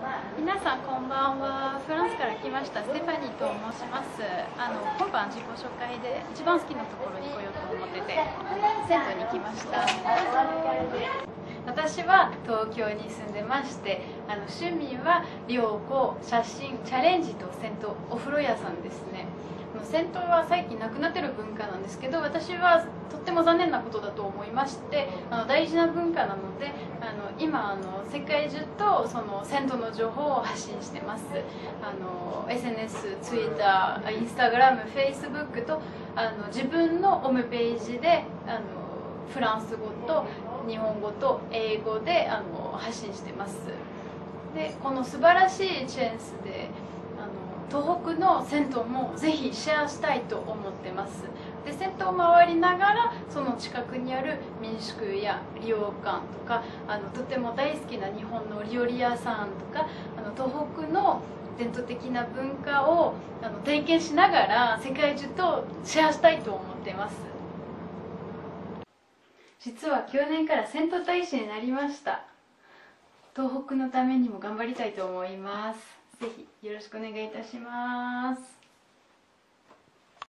皆さんこんばんは。フランスから来ました。ステファニーと申します。あの今晩自己紹介で一番好きなところに来ようと思ってて銭湯に来ました。私は東京に住んでましてあの趣味は良子写真チャレンジと銭湯お風呂屋さんですね。銭湯は最近なくなってる文化なんですけど私はとっても残念なことだと思いましてあの大事な文化なので今あの世界中とその銭湯の情報を発信してます。あの SNS、Twitter、Instagram、Facebook とあの自分のホームページであのフランス語と日本語と英語であの発信してます。でこの素晴らしいチャンスで東北の銭湯もぜひシェアしたいと思ってます。で銭湯を回りながらその近くにある民宿や旅館とかあのとても大好きな日本の料理屋さんとかあの東北の伝統的な文化をあの体験しながら世界中とシェアしたいと思ってます。実は去年から銭湯大使になりました。東北のためにも頑張りたいと思います。ぜひよろしくお願いいたします。